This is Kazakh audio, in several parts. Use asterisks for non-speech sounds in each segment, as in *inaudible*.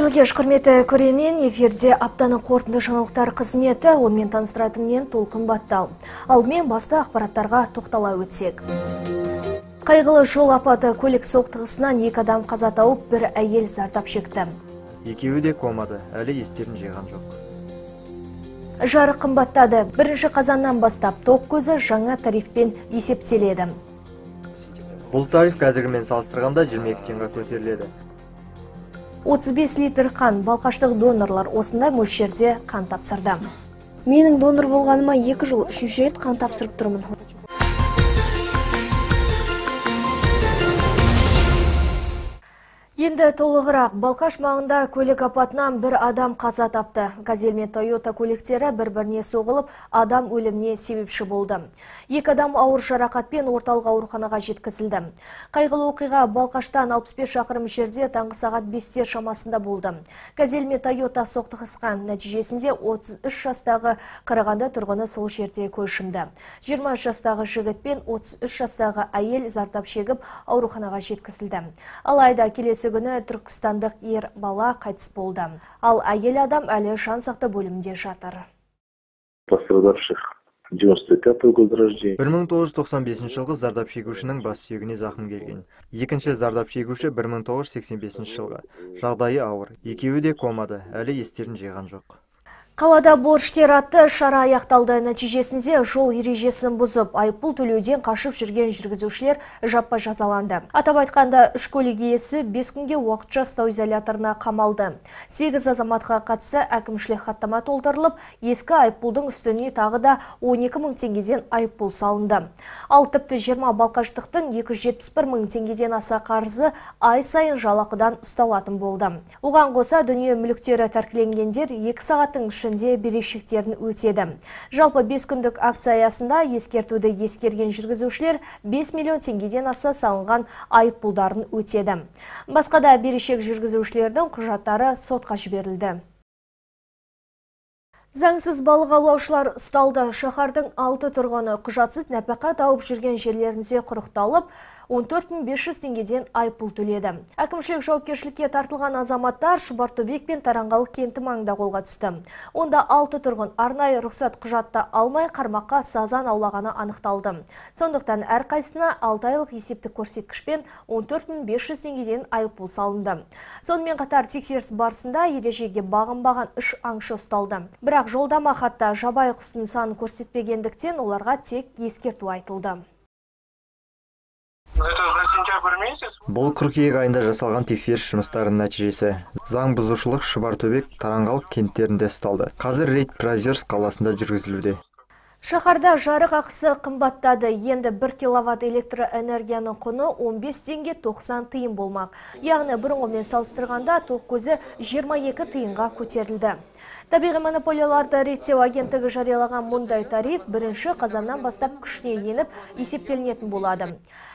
Қайырлы кеш, құрметті көрермен, эфирде аптаның қорытынды жаңалықтар қызметі, онымен таныстыратын мен толқын баттал. Алдымен басты ақпараттарға тоқтала өтсек. Қайғылы жол апаты көлік соқтығысынан екі адам қаза тауып, бір әйел зардап шекті. екеуі де комады әлі естерін жиған жоқ Жарық қымбаттады. Бірінші қазаннан бастап тоқ көзі жаңа тарифпен есептеледі. бұл тариф қазіргімен салыстырғанда 22 теңге көтеріледі 35 литр қан балқаштық донорлар осындай мөлшерде қан тапсырды. Менің донор болғаныма екі жыл үшінші рет қан тапсырып тұрмын. Енді толығырақ Балқаш маңында көлік апатынан бір адам қаза тапты. Газель мен Тойота көліктері бір-біріне соғылып, адам өліміне себепші болды. Екі адам ауыр жарақатпен орталық ауруханаға жеткізілді. Қайғылы оқиға Балқаштан 65 шақырым жерде таңғы сағат 5 шамасында болды. Газель мен Тойота соқтығысқан нәтижесінде 33 жастағы Қарағанды тұрғыны сол жерде көз жұмды. 20 жастағы жігіт пен 33 жастағы әйел зардап шегіп ауруханаға жеткізілді. Алайда келесі күні түркістандық ер бала қайтыс болды. Ал әйел адам әлі жан сақты бөлімде жатыр. пострадавших 95 года рождения. 1995 жылғы зардап шегушінің бас сүйегіне зақым келген екінші зардап шегуші 1985 жылғы жағдайы ауыр екеуі де комада әлі естерін жиған жоқ Қалада борышкер атты шара аяқталды нәтижесінде жол ережесін бұзып, айыппұл төлеуден қашып жүрген жүргізушілер жаппай жазаланды. Атап айтқанда, үш көлік иесі 5 күнге уақытша ұстау изоляторына қамалды. 8 азаматқа қатысты әкімшілік хаттама толтырылып, ескі айыппұлдың үстіне тағы да 12 мың теңгеден айыппұл салынды. Ал тіпті 20 балқаштықтың 271 мың теңгеден аса қарызы ай сайын жалақыдан ұсталатын болды. Оған қоса дүние мүліктері тәркіленгендер 2 сағаттың берешектерін өтеді. Жалпы 5 күндік акция аясында ескертуді ескерген жүргізушілер 5 миллион теңгеден аса салынған айыппұлдарын өтеді. Басқа да берешек жүргізушілердің құжаттары сотқа жіберілді. Заңсыз балық аулаушылар ұсталды. Шаһардың алты тұрғыны құжатсыз нәпақа тауып жүрген жерлерінде құрықталып, 14500 теңгеден айыппұл төледі. Әкімшілік жауапкершілікке тартылған азаматтар Шұбартөбек пен Тараңғалық кенті маңында қолға түсті. Онда алты тұрғын арнайы рұқсат құжатта алмай қармаққа сазан аулағаны анықталды. Сондықтан әрқайсына 6 айлық есептік көрсеткішпен 14500 теңгеден айыппұл салынды. Сонымен қатар тексеріс барысында ережеге бағынбаған үш аңшы ұсталды. Бірақ жолдама хатта жабайы құстың санын көрсетпегендіктен оларға тек ескерту айтылды. Это за сентябрь месяц? бұл қыркүйек айында жасалған тексеріс жұмыстарының нәтижесі заң бұзушылық шұбартөбек тараңғалық кенттерінде ұсталды қазір рейд прозерск қаласында жүргізілуде Шаһарда жарық ақысы қымбаттады. Енді 1 киловатт электроэнергияның құны 15 теңге 90 тиын болмақ. Яғни бұрынғымен салыстырғанда тоқ көзі 22 тиынға көтерілді. Табиғи монополияларды реттеу агенттігі жариялаған мұндай тариф бірінші қазаннан бастап күшіне еніп есептелінетін болады.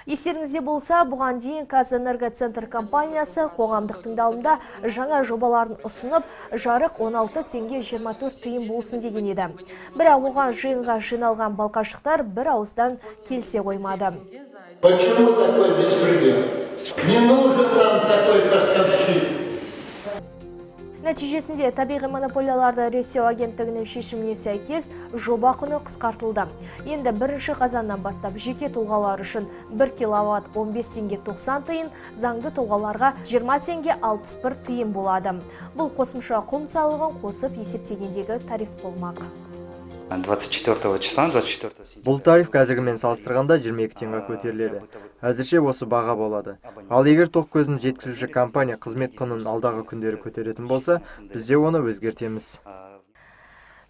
Естеріңізде болса, бұған дейін Казэнергоцентр компаниясы қоғамдық тыңдалымда жаңа жобаларын ұсынып, жарық 16 теңге 24 тиын болсын деген еді. Бірақ оған жиынға жиналған балқашықтар бір ауыздан келсе қоймады. Почему такой беспредел? Не нужен нам такой поставщик. Нәтижесінде табиғи монополияларды реттеу агенттігінің шешіміне сәйкес жоба құны қысқартылды. Енді бірінші қазаннан бастап жеке тұлғалар үшін 1 киловатт 15 теңге 90 тиын, заңды тұлғаларға 20 теңге 61 тиын болады. Бұл қосымша құн салығын қосып есептегендегі тариф болмақ. 24 числа 24 сентября бұл тариф қазіргімен салыстырғанда 22 теңге көтеріледі әзірше осы баға болады ал егер тоқ көзін жеткізуші компания қызмет құнын алдағы күндері көтеретін болса бізде оны өзгертеміз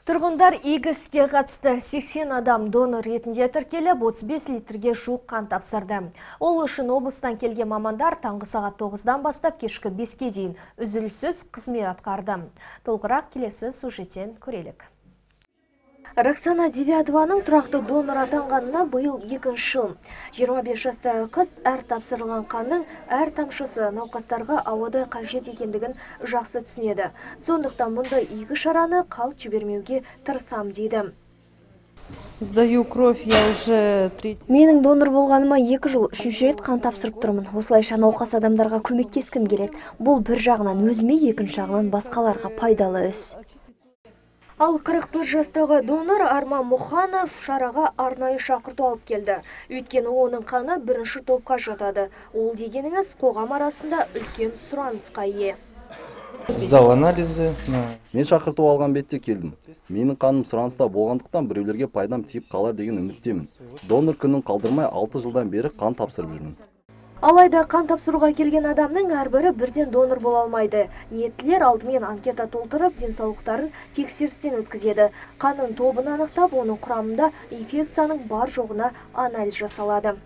Тұрғындар игі іске қатысты 80 адам донор ретінде тіркеліп 35 литрге жуық қан тапсырды. Ол үшін облыстан келген мамандар таңғы сағат 9-дан бастап кешкі 5-ке дейін үзіліссіз қызмет атқарды. Толығырақ келесі сюжеттен көрелік. Роксана Девядованың тұрақты донор атанғанына биыл екінші жыл. 25 жастағы қыз әр тапсырылған қанның әр тамшысы науқастарға ауада қажет екендігін жақсы түсінеді. Сондықтан мұндай игі шараны қалт жібермеуге тырысам дейді. Сдаю кровь я уже третий. менің донор болғаныма екі жыл үшінші рет қан тапсырып тұрмын осылайша науқас адамдарға көмектескім келеді бұл бір жағынан өзіме екінші жағынан басқаларға пайдалы іс Ал 41 жастағы донор Арман Мұханов шараға арнайы шақырту алып келді. Өйткені оның қаны бірінші топқа жатады. Ол дегеніңіз қоғам арасында үлкен сұранысқа ие. сдал анализы на мен шақырту алған бетте келдім менің қаным сұраныста болғандықтан біреулерге пайдам тиіп қалар деген үміттемін донор күнін қалдырмай алты жылдан бері қан тапсырып жүрмін Алайда қан тапсыруға келген адамның әрбірі бірден донор бола алмайды. Ниеттілер алдымен анкета толтырып, денсаулықтарын тексерістен өткізеді. Қанның тобын анықтап, оның құрамында инфекцияның бар жоғына анализ жасалады.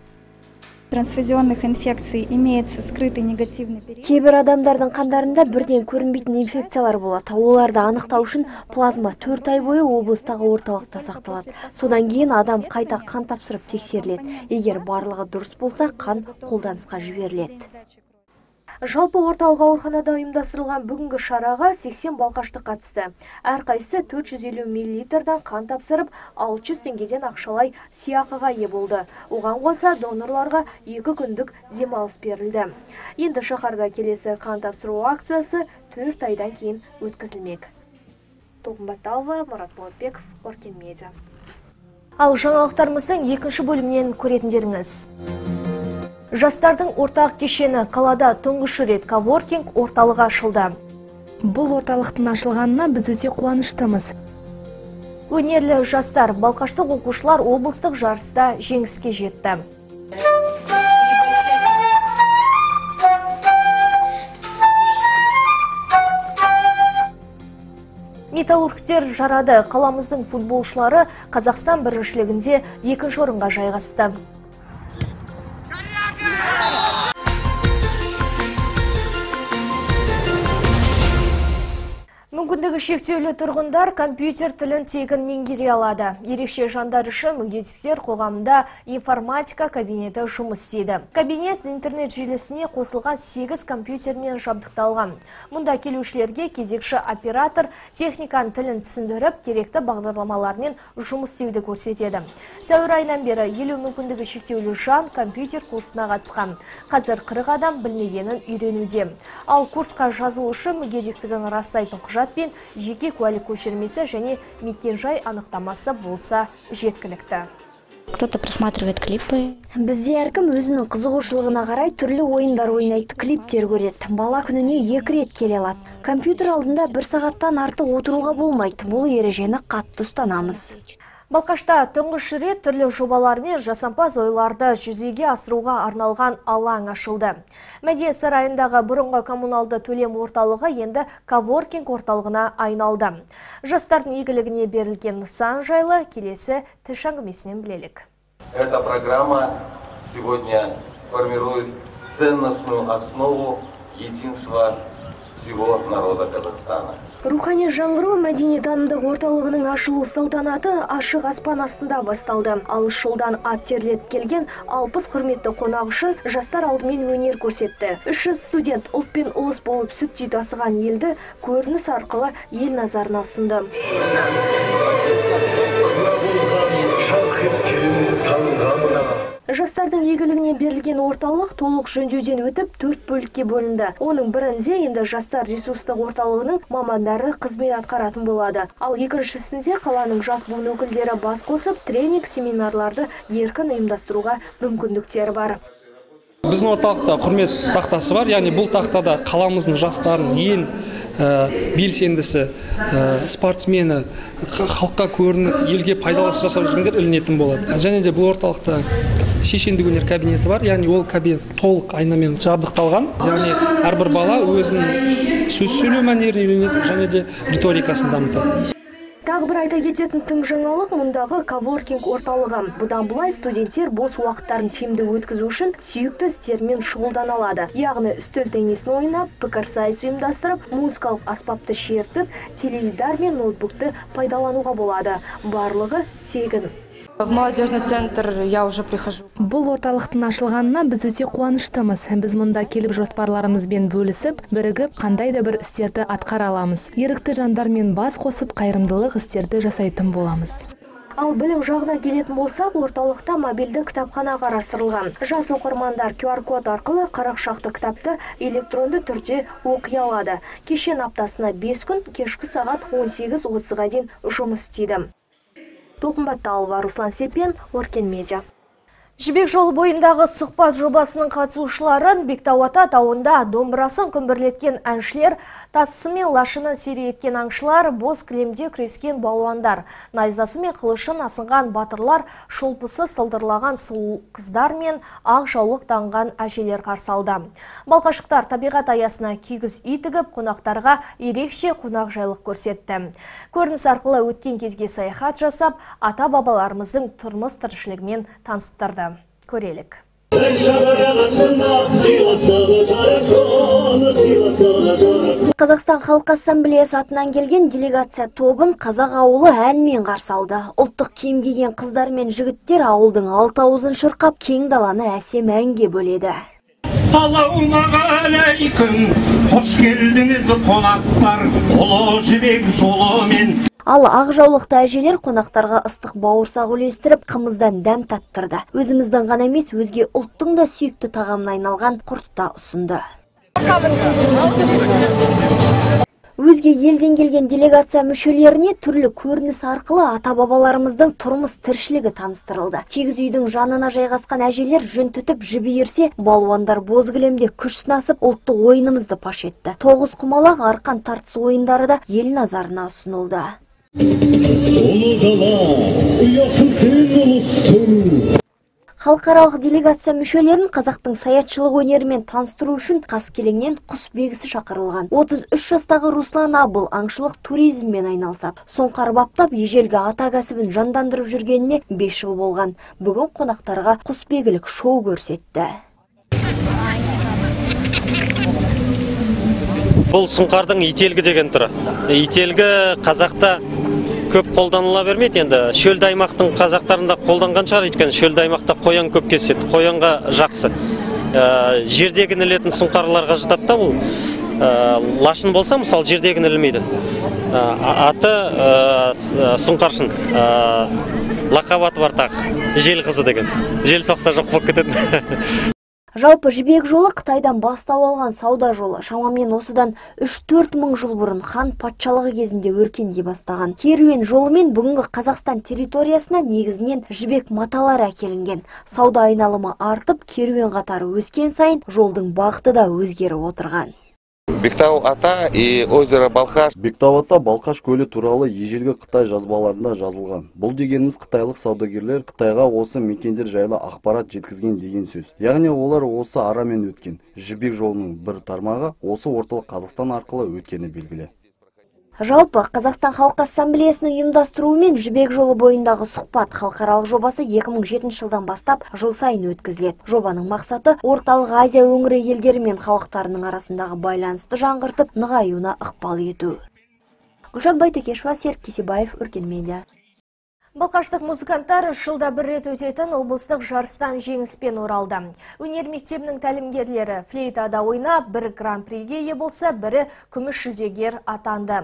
Трансфузионных инфекций имеется скрытый негативный период. кейбір адамдардың қандарында бірден көрінбейтін инфекциялар болады. Оларды анықтау үшін плазма төрт ай бойы облыстағы орталықта сақталады. Содан кейін адам қайта қан тапсырып тексеріледі. Егер барлығы дұрыс болса қан қолданысқа жіберіледі. Жалпы орталық ауруханада ұйымдастырылған бүгінгі шараға 80 балқашты қатысты. Әрқайсысы 450 миллилитрдан қан тапсырып, 600 теңгеден ақшалай сыйақыға ие болды. Оған қоса донорларға екі күндік демалыс берілді. Енді шаһарда келесі қан тапсыру акциясы 4 айдан кейін өткізілмек. Толқын Баталова, Марат Болатбеков, Оркен Медиа. Ал жаңалықтарымыздың екінші бөлімінен көретіндеріңіз. Жастардың ортақ кешені қалада тұңғыш рет коворкинг орталығы ашылды. Бұл орталықтың ашылғанына біз өте қуаныштымыз. Өнерлі жастар, балқаштық оқушылар облыстық жарыста жеңіске жетті. Металлургтер жарады. Қаламыздың футболшылары Қазақстан біріншілігінде екінші орынға жайғасты. Yeah. Мүмкіндігі шектеулі тұрғындар компьютер тілін тегін меңгере алады. Ерекше жандар үшін мүгедектер қоғамында информатика кабинеті жұмыс істейді. Кабинет интернет желісіне қосылған 8 компьютермен жабдықталған. Мұнда келушілерге кезекші оператор техникан тілін түсіндіріп, керекті бағдарламалармен жұмыс істеуді көрсетеді. Сәуір айынан бері елу мүмкіндігі шектеулі жан компьютер курсына қатысқан. Қазір 40 адам білмегенін үйренуде. Ал курсқа жазылу үшін мүгедектігін растайтын құжат пен жеке куәлік көшірмесі және мекенжай анықтамасы болса жеткілікті. Кто-то просматривает клипы. бізде әркім өзінің қызығушылығына қарай түрлі ойындар ойнайды клиптер көреді бала күніне екі рет келе алады компьютер алдында бір сағаттан артық отыруға болмайды бұл ережені қатты ұстанамыз Балқашта тұңғыш рет түрлі жобалар мен жасампаз ойларды жүзеге асыруға арналған алаң ашылды. Мәдениет сарайындағы бұрынғы коммуналды төлем орталығы енді коворкинг орталығына айналды. Жастардың игілігіне берілген нысан жайлы келесі тілші әңгімесінен білелік. Эта программа сегодня формирует ценностную основу единства всего народа Казахстана. Рухани жаңғыру мәдениетанымдық орталығының ашылу салтанаты ашық аспан астында басталды. Ал жылдан ат терлетіп келген 60 құрметті қонақ үшін жастар алдымен өнер көрсетті. 300 студент ұлт пен ұлыс болып сүттей тасыған елді көрініс арқылы ел назарына ұсынды. Жастардың игілігіне берілген орталық толық жөндеуден өтіп төрт бөлікке бөлінді. Оның бірінде енді жастар ресурстық орталығының мамандары қызмет атқаратын болады. Ал екіншісінде қаланың жас буын өкілдері бас қосып тренинг семинарларды еркін ұйымдастыруға мүмкіндіктері бар. біздің орталықта құрмет тақтасы бар яғни бұл тақтада қаламыздың жастарының ең ә, белсендісі ә, спортсмені халыққа көрініп елге пайдалы іс жасап жүргендер ілінетін болады және де бұл орталықта шешендік өнер кабинеті бар яғни ол кабинет толық айнамен жабдықталған яғни әрбір бала өзінің сөз сөйлеу мәнерін үйренеді және де риторикасын дамытады Тағы бір айта кететін тың жаңалық мұндағы коворкинг орталығы. Бұдан бұлай студенттер бос уақыттарын тиімді өткізу үшін сүйікті істермен шұғылдана алады. Яғни үстел теннисін ойнап, пікірсайыс ұйымдастырып, музыкалық аспапты шертіп, теледидар мен ноутбукты пайдалануға болады. Барлығы тегін. В молодежный центр я уже прихожу. Бұл орталықтың ашылғанына біз өте қуаныштымыз. Біз мұнда келіп жоспарларымызбен бөлісіп, бірігіп қандай да бір істерді атқара аламыз. Ерікті жандармен бас қосып қайырымдылық істерді жасайтын боламыз. ал білім жағына келетін болсақ орталықта мобильді кітапхана қарастырылған жас оқырмандар qr код арқылы қырық шақты кітапты электронды түрде оқи алады кешен аптасына 5 күн кешкі сағат 18.30-ға дейін жұмыс істейді толқынбатталова руслан сепен оркен медиа Жібек жолы бойындағы сұхбат жобасының қатысушыларын Бектауата тауында домбырасын күмбірлеткен әншілер, тасысы мен лашының серейеткен аңшылар, боз кілемде күрескен балуандар, найзасы мен қылышын асынған батырлар, шолпысы сылдырлаған сұлу қыздар мен ақ жаулық таңған әжелер қарсалды. Балқашықтар табиғат аясына кигіз үй тігіп, қонақтарға ерекше қонақ жайлық көрсетті. Көрініс арқылы өткен кезге саяхат жасап, ата бабаларымыздың тұрмыс тіршілігімен таныстырды көрелік Қазақстан Халық Ассамблеясы атынан келген делегация тобын қазақ ауылы әнмен қарсы алды. Ұлттық киім киген қыздар мен жігіттер ауылдың алты аузын шырқап кең даланы әсем әнге бөледі. Салаумағалейкум, қош келдіңіз қонақтар, ұлы жібек жолымен Ал ақ жаулықты әжелер қонақтарға ыстық бауырсақ үлестіріп, қымыздан дәм таттырды. Өзіміздің ғана емес, өзге ұлттың да сүйікті тағамына айналған құрт та ұсынды. Өзге елден келген делегация мүшелеріне түрлі көрініс арқылы ата-бабаларымыздың тұрмыс тіршілігі таныстырылды. Кигіз үйдің жанына жайғасқан әжелер жүн түтіп жібиірсе, балуандар боз кілемде күш сынасып ұлттық ойынымызды паш етті. Тоғыз құмалақ арқан тартыс ойындары да ел назарына ұсынылды. Халықаралық делегация мүшелерін қазақтың саятшылық өнерімен таныстыру үшін Қаскелеңнен құсбегісі шақырылған. 33 жастағы Руслан Абыл аңшылық туризммен айналысады. Соңқар баптап ежелгі ата кәсібін жандандырып жүргеніне 5 жыл болған. Бүгін қонақтарға құсбегілік шоу көрсетті. Бұл сұңқардың ителгі деген түрі. Ителгі қазақта көп қолданыла бермейді. Енді шөлді аймақтың қазақтарында қолданған шығар өйткені шөлді аймақта қоян көп кездеседі қоянға жақсы. Ә, жердегі ілетін сұңқарларға жатады да бұл. Ә, лашын болса мысалы жердегі ілмейді ә, аты ә, сұңқаршын. Ә, лақап аты бар тағы. Жел қызы деген. Жел соқса жоқ болып кетеді *laughs* Жалпы жібек жолы Қытайдан бастау алған сауда жолы шамамен осыдан 3-4 мың жыл бұрын хан патшалығы кезінде өркендей бастаған. Керуен жолымен бүгінгі Қазақстан территориясына негізінен жібек маталар әкелінген. Сауда айналымы артып, керуен қатары өскен сайын жолдың бағыты да өзгеріп отырған. Бектау ата и озеро Балқаш. Бектау ата Балқаш көлі туралы ежелгі Қытай жазбаларында жазылған. Бұл дегеніміз қытайлық саудагерлер Қытайға осы мекендер жайлы ақпарат жеткізген деген сөз. Яғни олар осы арамен өткен. Жібек жолының бір тармағы осы орталық Қазақстан арқылы өткені белгілі. Жалпы Қазақстан Халық Ассамблеясының ұйымдастыруымен жібек жолы бойындағы сұхбат халықаралық жобасы 2007 жылдан бастап жыл сайын өткізіледі. Жобаның мақсаты орталық Азия өңірі елдері мен халықтарының арасындағы байланысты жаңғыртып, нығаюына ықпал ету. Гүлшат Байтөкешева, Серік Кесебаев, Өркен медиа. Балқаштық музыканттар жылда бір рет өтетін облыстық жарыстан жеңіспен оралды. Өнер мектебінің тәлімгерлері флейтада ойнап, бірі гран-приге ие болса, бірі күміс жүлдегер атанды.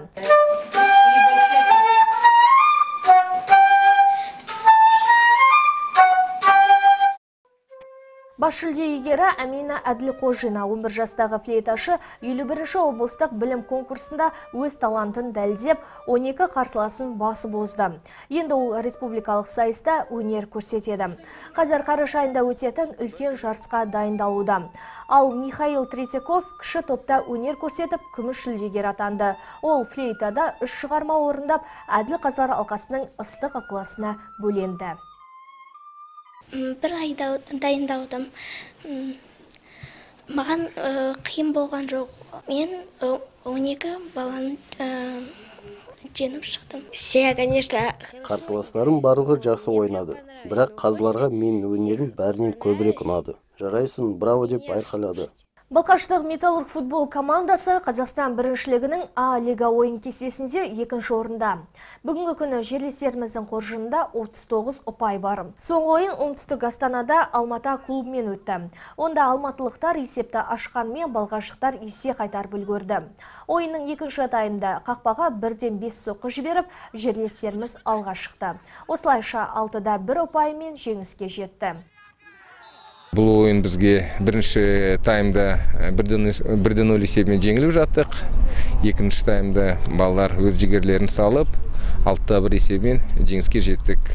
Бас жүлде иегері Әмина Әділқожина 11 жастағы флейташы 51-ші облыстық білім конкурсында өз талантын дәлдеп, 12 қарсыласын басы бозды. Енді ол республикалық сайыста өнер көрсетеді. Қазір қараша айында өтетін үлкен жарысқа дайындалуда. Ал Михаил Третьяков кіші топта өнер көрсетіп, күміс жүлдегер атанды. Ол флейтада үш шығарма орындап, Әділ Қазар алқасының ыстық ықыласына бөленді бір айда дайындаудым. Маған қиын болған жоқ. Мен 12 баланы жеңіп шықтым. Все конечно қарсыластарым барлығы жақсы ойнады. Бірақ қазыларға менің өнерім бәрінен көбірек ұнады. Жарайсың браво деп айқайлады. Балқаштық металлург футбол командасы Қазақстан біріншілігінің А лига ойын кестесінде екінші орында. Бүгінгі күні жерлестеріміздің қоржынында 39 ұпай бар. Соңғы ойын оңтүстік Астанада Алмата клубымен өтті. Онда алматылықтар есепті ашқанмен балғашықтар есе қайтар бүлгөрді. Ойынның екінші таймда қақпаға бірден 5 соққы жіберіп, жерлестеріміз алға шықты. Осылайша 6-да 1 ұпаймен жеңіске жетті. Бұл ойын бізге бірінші таймда бірден нөл есебімен жеңіліп жаттық. Екінші таймда балалар өз жігерлерін салып, алтыда бір есебімен жеңіске жеттік.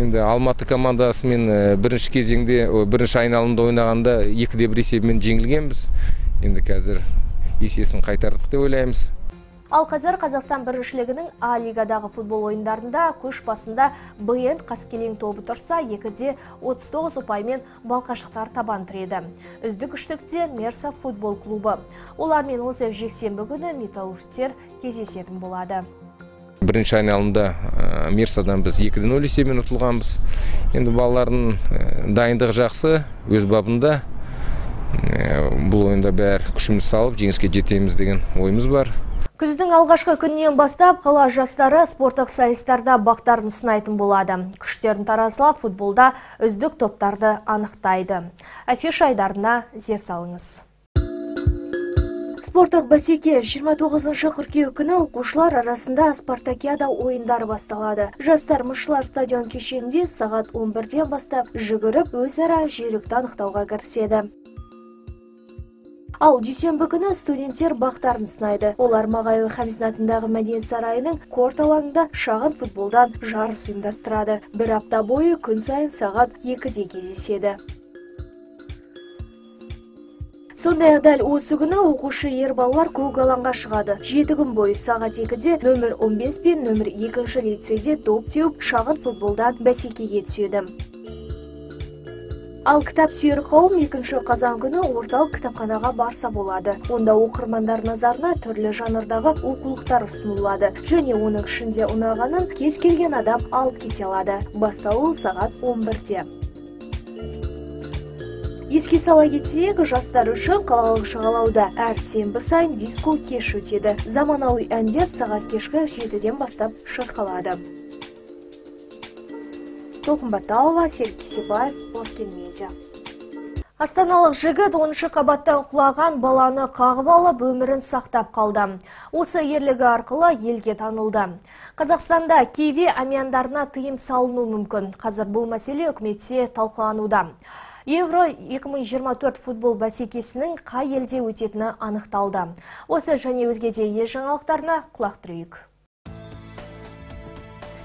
Енді Алматы командасымен бірінші кезеңде, бірінші айналымда ойнағанда екіде бір есебімен жеңілгенбіз. Енді қазір есесін қайтардық деп ойлаймыз. Ал қазір Қазақстан біріншілігінің А лигадағы футбол ойындарында көш басында БН Қаскелең тобы тұрса, екіде 39 ұпаймен балқашықтар табан тіреді. Үздік үштікте Мерса футбол клубы. Олармен осы жексенбі күні металлургтер кездесетін болады. Бірінші айналымда Мерсадан біз 2-0 есебімен ұтылғанбыз. Енді балалардың дайындығы жақсы, өз бабында. Бұл ойында бәрі күшіміз салып, жеңіске жетеміз деген ойымыз бар. Күздің алғашқы күннен бастап қала жастары спорттық сайыстарда бақтарын сынайтын болады. Күштерін таразылап футболда үздік топтарды анықтайды. Афиш айдарына зер салыңыз. Спорттық бәсеке 29 қыркүйек күні оқушылар арасында спартакиада ойындары басталады. Жастар мұшылар стадион кешенінде сағат 11-ден бастап жүгіріп өзара жүйрікті анықтауға кіріседі. Ал дүйсенбі күні студенттер бақтарын сынайды. Олар Мағауи Хамзин атындағы мәдениет сарайының корт алаңында шағын футболдан жарыс ұйымдастырады. Бір апта бойы күн сайын сағат 2-де кездеседі. Сондай дәл осы күні оқушы ер балалар көк алаңға шығады. Жеті күн бойы сағат 2-де нөмір 15 пен нөмір 2 лицейде доп теуіп шағын футболдан бәсекеге түседі. Ал кітап сүйер қауым екінші қазан күні орталық кітапханаға барса болады. Онда оқырмандар назарына түрлі жанрдағы оқулықтар ұсынылады. Және оның ішінде ұнағанын кез келген адам алып кете алады. Басталу сағат 11-де. Еске сала кетейік, жастар үшін қалалық жағалауда әр сенбі сайын диско кеш өтеді. Заманауи әндер сағат кешкі 7-ден бастап шырқалады. Толқынбаталова, Серік Кесебаев, Оркен Медиа. Астаналық жігіт 10 қабаттан құлаған баланы қағып алып өмірін сақтап қалды. Осы ерлігі арқылы елге танылды. Қазақстанда кейве амиандарына тыйым салыну мүмкін. Қазір бұл мәселе үкіметте талқылануда. Евро 2024 футбол бәсекесінің қай елде өтетіні анықталды. Осы және өзге де ел жаңалықтарына құлақ түрейік.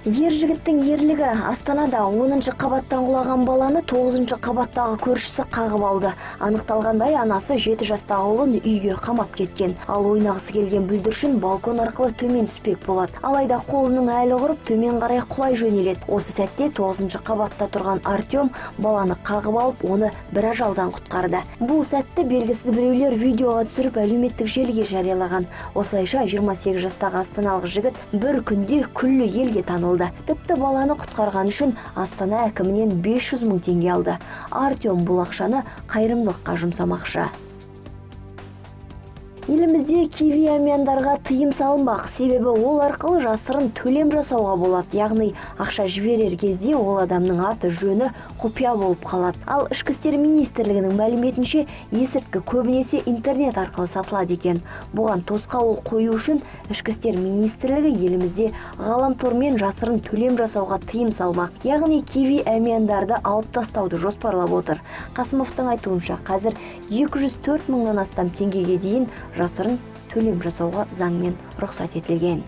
Ер жігіттің ерлігі Астанада 10-шы қабаттан құлаған баланы 9-шы қабаттағы көршісі қағып алды. Анықталғандай анасы 7 жастағы ұлын үйге қамап кеткен. Ал ойнағысы келген бүлдіршін балкон арқылы төмен түспек болады. Алайда қолының әлі құрып төмен қарай құлай жөнеледі. Осы сәтте 9-шы қабатта тұрған Артем баланы қағып алып, оны бір ажалдан құтқарды. Бұл сәтті белгісіз біреулер видеоға түсіріп әлеуметтік желіге жариялаған. Осылайша 28 жастағы астаналық жігіт бір күнде күллі елге танылды тіпті баланы құтқарған үшін астана әкімінен 500 мың теңге алды. Артем бұл ақшаны қайырымдылыққа жұмсамақшы. Елімізде киви амиандарға тыйым салынбақ. Себебі ол арқылы жасырын төлем жасауға болады. Яғни ақша жіберер кезде ол адамның аты жөні құпия болып қалады. Ал ішкі істер министрлігінің мәліметінше есірткі көбінесе интернет арқылы сатылады екен. Бұған тосқауыл қою үшін ішкі істер министрлігі елімізде ғаламтормен жасырын төлем жасауға тыйым салмақ. Яғни киви әмияндарды алып тастауды жоспарлап отыр. Қасымовтың айтуынша қазір 204 мыңнан астам дейін жасырын төлем жасауға заңмен рұқсат етілген.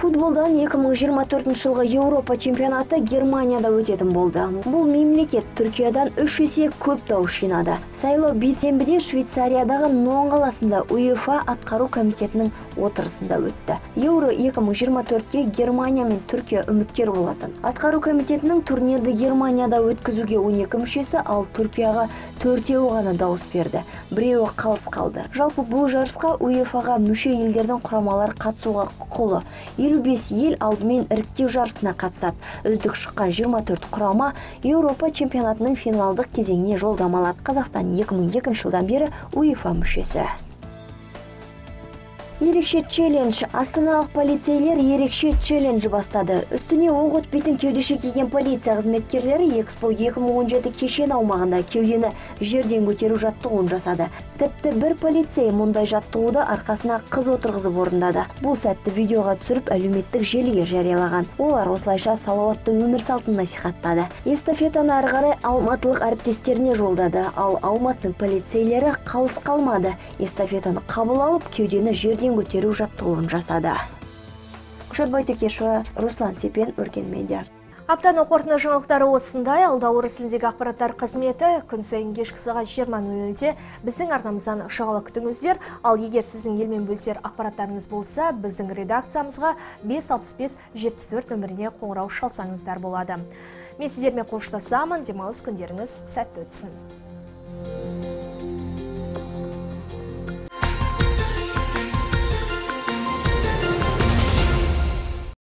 Футболдан 2024 жылғы еуропа чемпионаты германияда өтетін болды. Бұл мемлекет түркиядан үш есе көп дауыс жинады. Сайлау бейсенбіде швейцариядағы нон қаласында уефа атқару комитетінің отырысында өтті. Еуро 2024-ке германия мен түркия үміткер болатын. Атқару комитетінің турнирді германияда өткізуге 12 мүшесі ал түркияға төртеуі ғана дауыс берді. Біреуі қалыс қалды. Жалпы бұл жарысқа уефаға мүше елдердің құрамалары қатысуға құқылы 25 ел алдымен іріктеу жарысына қатысады. Үздік шыққан 24 құрама еуропа чемпионатының финалдық кезеңіне жолдама алады. Қазақстан 2002 жылдан бері уефа мүшесі. Ерекше челлендж. Астаналық полицейлер ерекше челлендж бастады. Үстіне оқ өтпейтін кеудеше киген полиция қызметкерлері экспо 2017 кешен аумағында кеудені жерден көтеру жаттығуын жасады. Тіпті бір полицей мұндай жаттығуды арқасына қыз отырғызып орындады. Бұл сәтті видеоға түсіріп әлеуметтік желіге жариялаған. Олар осылайша салауатты өмір салтын насихаттады. Эстафетаны ары қарай алматылық әріптестеріне жолдады. Ал алматының полицейлері қалыс қалмады. Эстафетаны қабыл алып кеудені жерден көтеру жаттығуын жасады құшат байтөкешова руслан сепен өркен медиа Аптаның қорытынды жаңалықтары осындай, алда орыс тіліндегі ақпараттар қызметі күн сайын кешкі сағат 20.00-де біздің арнамыздан шағала күтіңіздер. Ал егер сіздің елмен бөлісер ақпараттарыңыз болса, біздің редакциямызға 565 74 нөміріне қоңырау шалсаңыздар болады. Мен сіздермен қоштасамын, демалыс күндеріңіз сәтті өтсін.